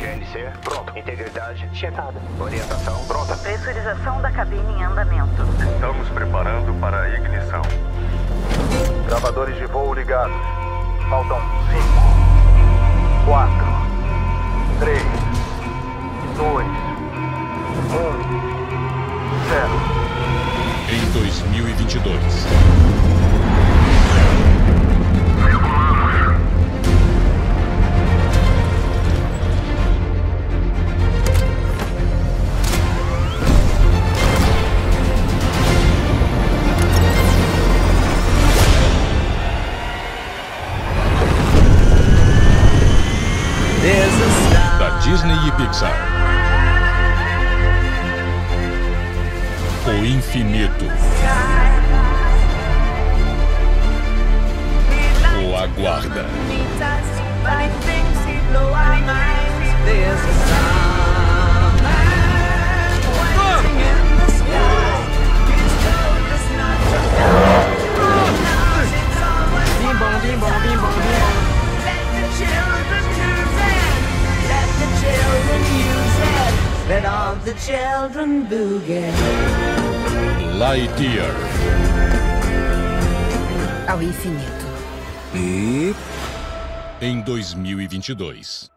GNC, pronto. Integridade, checada. Orientação, pronta. Pressurização da cabine em andamento. Estamos preparando para a ignição. Gravadores de voo ligados. Faltam 5, 4, 3, 2, 1, 0. Em 2022. Da Disney e Pixar. O infinito. O aguarda. All the children boogie. Lightyear. Ao infinito. Em 2022.